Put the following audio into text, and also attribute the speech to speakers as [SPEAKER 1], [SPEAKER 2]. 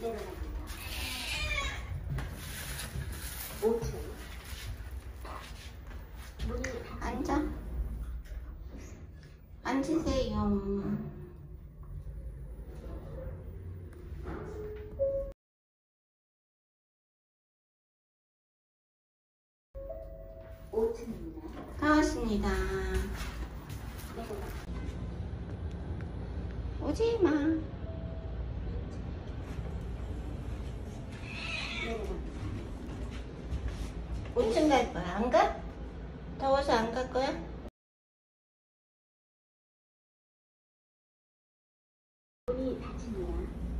[SPEAKER 1] 내려갑니다. 5층. 문이 닫힙니다.
[SPEAKER 2] 앉아. 앉으세요.
[SPEAKER 1] 오층입니다
[SPEAKER 2] 다 왔습니다.
[SPEAKER 1] 내려갑니다.
[SPEAKER 2] 오지 마. 5층 갈 거야? 안 가? 더워서 안 갈 거야? 문이 닫힙니다.